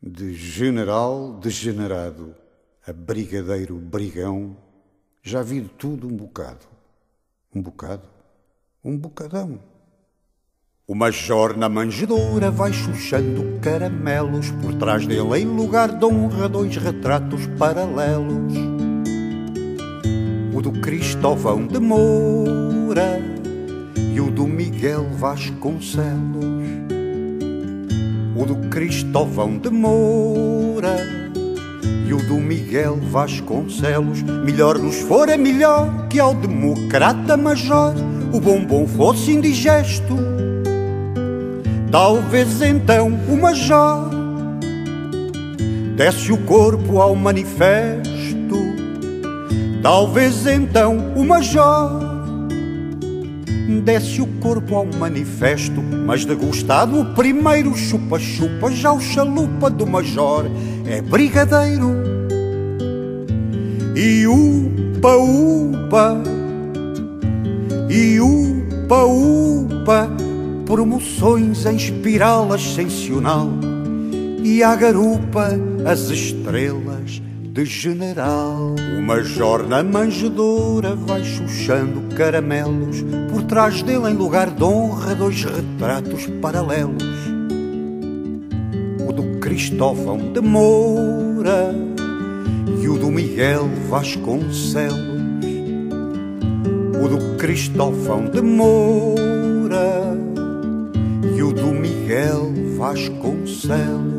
De general degenerado a brigadeiro brigão, já vi de tudo um bocado. Um bocado? Um bocadão. O major na manjedoura vai chuchando caramelos, por trás dele, em lugar de honra, dois retratos paralelos. O do Cristóvão de Moura e o do Miguel Vasconcelos. Do Cristóvão de Moura e o do Miguel Vasconcelos. Melhor nos fora melhor que ao democrata major o bombom fosse indigesto. Talvez então o major desse o corpo ao manifesto. Talvez então o major desse o corpo ao manifesto, mas degustado o primeiro chupa-chupa, já o chalupa do major é brigadeiro. E upa-upa, e upa-upa, promoções em espiral ascensional, e a garupa as estrelas de general. O major na manjedoura vai chuchando caramelos, por trás dele, em lugar de honra, dois retratos paralelos. O do Cristóvão de Moura e o do Miguel Vasconcelos. O do Cristóvão de Moura e o do Miguel Vasconcelos.